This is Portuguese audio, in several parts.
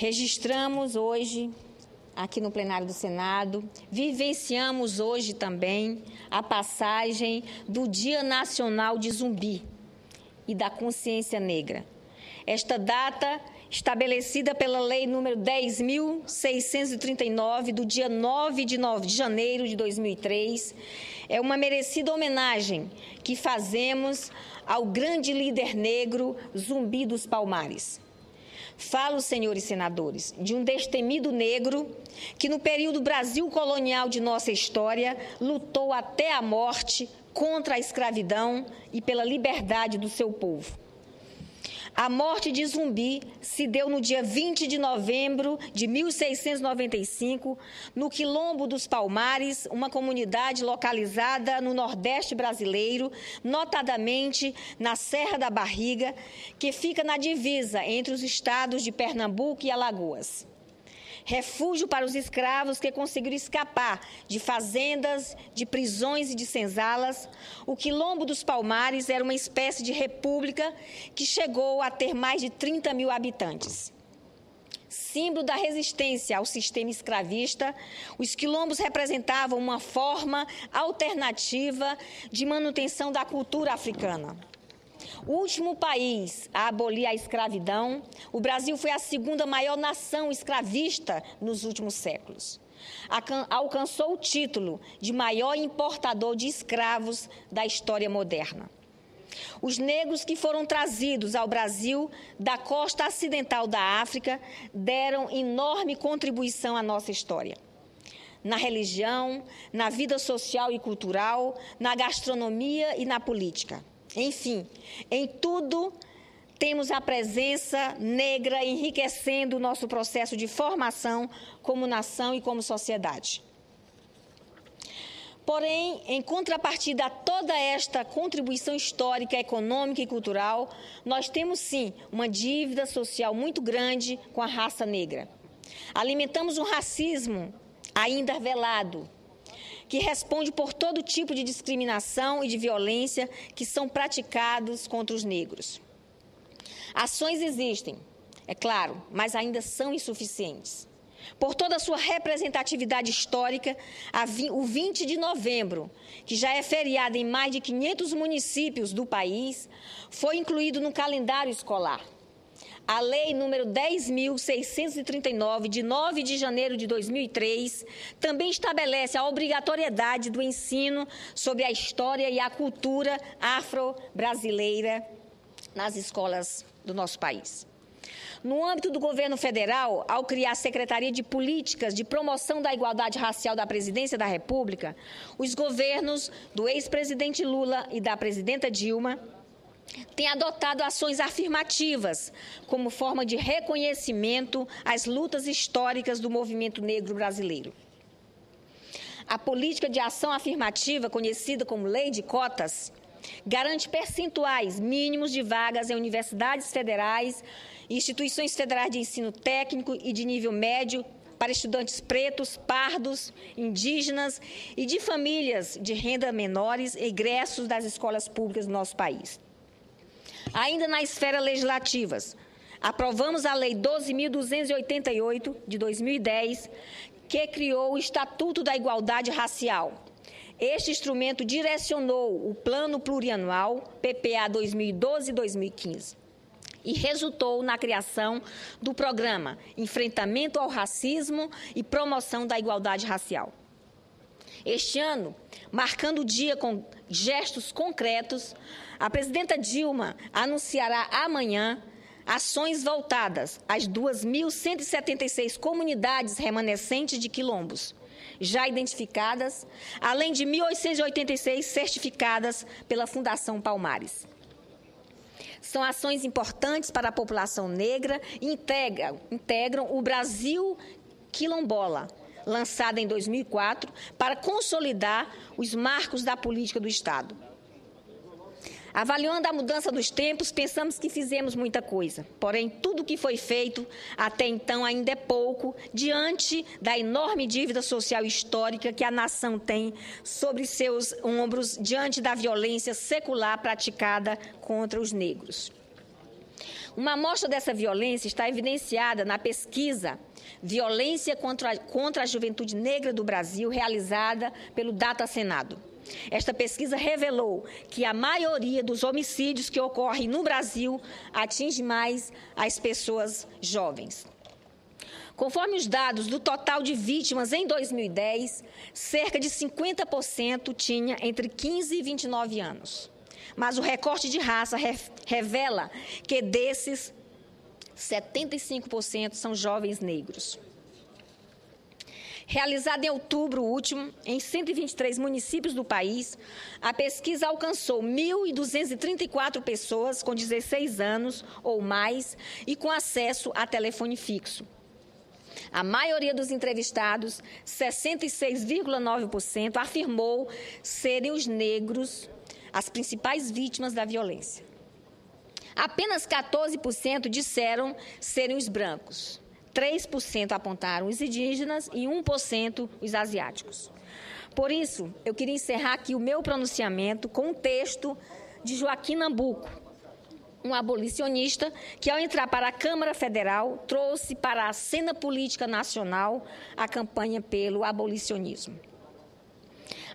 Registramos hoje, aqui no plenário do Senado, vivenciamos hoje também a passagem do Dia Nacional de Zumbi e da Consciência Negra. Esta data, estabelecida pela Lei número 10.639, do dia 9 de, 9 de janeiro de 2003, é uma merecida homenagem que fazemos ao grande líder negro Zumbi dos Palmares. Falo, senhores senadores, de um destemido negro que, no período Brasil colonial de nossa história, lutou até a morte contra a escravidão e pela liberdade do seu povo. A morte de Zumbi se deu no dia 20 de novembro de 1695, no Quilombo dos Palmares, uma comunidade localizada no Nordeste brasileiro, notadamente na Serra da Barriga, que fica na divisa entre os estados de Pernambuco e Alagoas refúgio para os escravos que conseguiram escapar de fazendas, de prisões e de senzalas. O Quilombo dos Palmares era uma espécie de república que chegou a ter mais de 30 mil habitantes. Símbolo da resistência ao sistema escravista, os quilombos representavam uma forma alternativa de manutenção da cultura africana. O último país a abolir a escravidão, o Brasil foi a segunda maior nação escravista nos últimos séculos. Alcançou o título de maior importador de escravos da história moderna. Os negros que foram trazidos ao Brasil da costa ocidental da África deram enorme contribuição à nossa história. Na religião, na vida social e cultural, na gastronomia e na política. Enfim, em tudo temos a presença negra enriquecendo o nosso processo de formação como nação e como sociedade. Porém, em contrapartida a toda esta contribuição histórica, econômica e cultural, nós temos sim uma dívida social muito grande com a raça negra. Alimentamos um racismo ainda velado, que responde por todo tipo de discriminação e de violência que são praticados contra os negros. Ações existem, é claro, mas ainda são insuficientes. Por toda a sua representatividade histórica, o 20 de novembro, que já é feriado em mais de 500 municípios do país, foi incluído no calendário escolar. A Lei número 10.639, de 9 de janeiro de 2003, também estabelece a obrigatoriedade do ensino sobre a história e a cultura afro-brasileira nas escolas do nosso país. No âmbito do governo federal, ao criar a Secretaria de Políticas de Promoção da Igualdade Racial da Presidência da República, os governos do ex-presidente Lula e da presidenta Dilma tem adotado ações afirmativas como forma de reconhecimento às lutas históricas do movimento negro brasileiro. A política de ação afirmativa, conhecida como Lei de Cotas, garante percentuais mínimos de vagas em universidades federais instituições federais de ensino técnico e de nível médio para estudantes pretos, pardos, indígenas e de famílias de renda menores egressos das escolas públicas do nosso país. Ainda na esfera legislativas, aprovamos a Lei 12.288 de 2010, que criou o Estatuto da Igualdade Racial. Este instrumento direcionou o Plano Plurianual PPA 2012-2015 e resultou na criação do programa Enfrentamento ao Racismo e Promoção da Igualdade Racial. Este ano, marcando o dia com gestos concretos, a presidenta Dilma anunciará amanhã ações voltadas às 2.176 comunidades remanescentes de quilombos, já identificadas, além de 1.886 certificadas pela Fundação Palmares. São ações importantes para a população negra e integram, integram o Brasil quilombola, lançada em 2004, para consolidar os marcos da política do Estado. Avaliando a mudança dos tempos, pensamos que fizemos muita coisa. Porém, tudo o que foi feito até então ainda é pouco diante da enorme dívida social histórica que a nação tem sobre seus ombros diante da violência secular praticada contra os negros. Uma amostra dessa violência está evidenciada na pesquisa Violência contra a, contra a Juventude Negra do Brasil, realizada pelo Data Senado. Esta pesquisa revelou que a maioria dos homicídios que ocorrem no Brasil atinge mais as pessoas jovens. Conforme os dados do total de vítimas em 2010, cerca de 50% tinha entre 15 e 29 anos. Mas o recorte de raça revela que desses, 75% são jovens negros. Realizada em outubro último, em 123 municípios do país, a pesquisa alcançou 1.234 pessoas com 16 anos ou mais e com acesso a telefone fixo. A maioria dos entrevistados, 66,9%, afirmou serem os negros as principais vítimas da violência. Apenas 14% disseram serem os brancos. 3% apontaram os indígenas e 1% os asiáticos. Por isso, eu queria encerrar aqui o meu pronunciamento com um texto de Joaquim Nambuco, um abolicionista que, ao entrar para a Câmara Federal, trouxe para a cena política nacional a campanha pelo abolicionismo.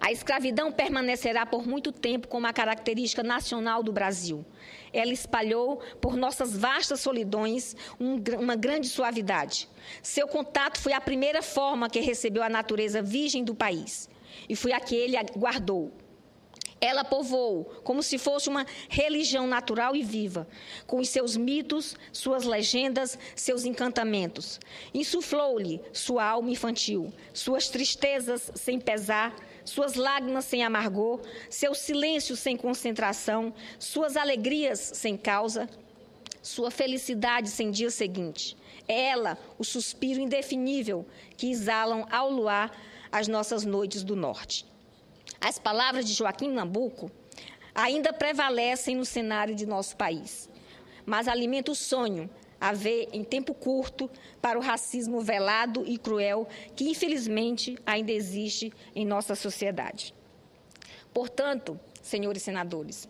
A escravidão permanecerá por muito tempo como a característica nacional do Brasil. Ela espalhou por nossas vastas solidões um, uma grande suavidade. Seu contato foi a primeira forma que recebeu a natureza virgem do país. E foi a que ele guardou. Ela povoou como se fosse uma religião natural e viva, com os seus mitos, suas legendas, seus encantamentos. Insuflou-lhe sua alma infantil, suas tristezas sem pesar, suas lágrimas sem amargor, seu silêncio sem concentração, suas alegrias sem causa, sua felicidade sem dia seguinte. É ela, o suspiro indefinível que exalam ao luar as nossas noites do norte. As palavras de Joaquim Nabuco ainda prevalecem no cenário de nosso país, mas alimenta o sonho haver em tempo curto para o racismo velado e cruel que, infelizmente, ainda existe em nossa sociedade. Portanto, senhores senadores,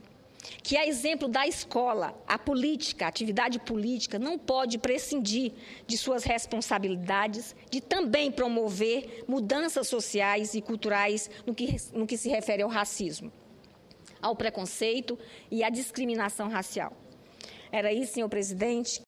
que a exemplo da escola, a política, a atividade política não pode prescindir de suas responsabilidades de também promover mudanças sociais e culturais no que, no que se refere ao racismo, ao preconceito e à discriminação racial. Era isso, senhor presidente,